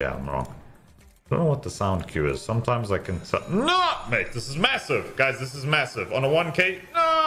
Yeah, I'm wrong. I don't know what the sound cue is. Sometimes I can... No! Mate, this is massive. Guys, this is massive. On a 1k. No.